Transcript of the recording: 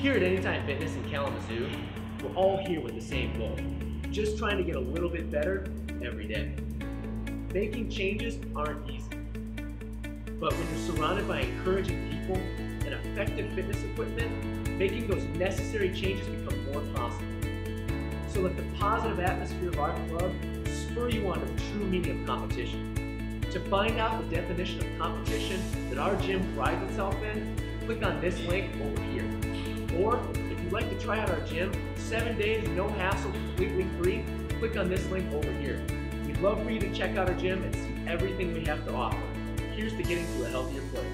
Here at Anytime Fitness in Kalamazoo, we're all here with the same goal, just trying to get a little bit better every day. Making changes aren't easy, but when you're surrounded by encouraging people and effective fitness equipment, making those necessary changes become more possible. So let the positive atmosphere of our club spur you on to the true meaning of competition. To find out the definition of competition that our gym prides itself in, click on this link over here. Or if you'd like to try out our gym, seven days, no hassle, completely free, click on this link over here. We'd love for you to check out our gym and see everything we have to offer. Here's to getting to a healthier place.